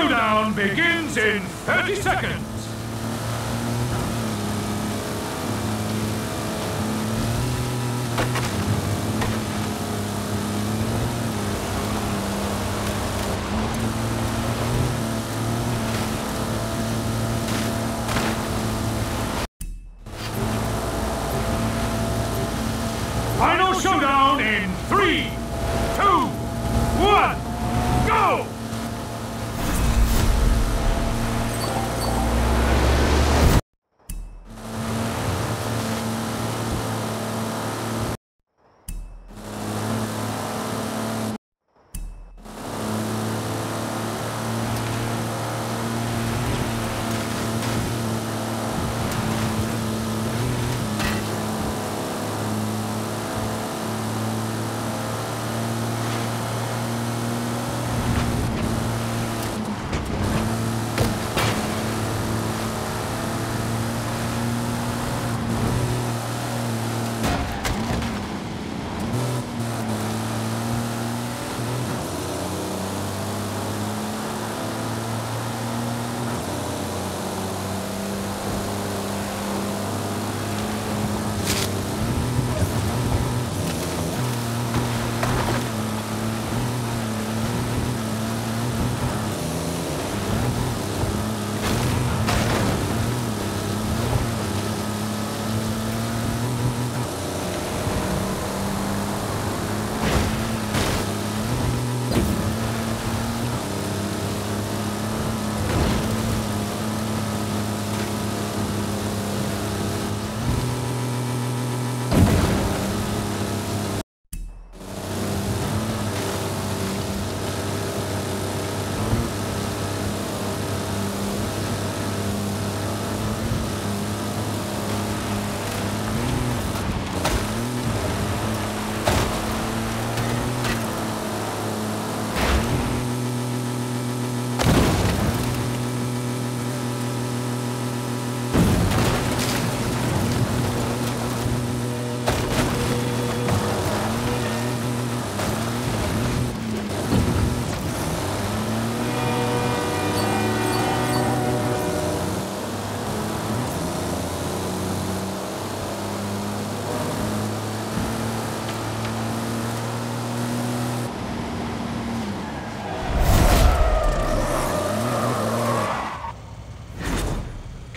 showdown begins in 30 seconds. Final showdown in three,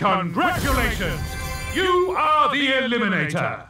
Congratulations! You are the Eliminator!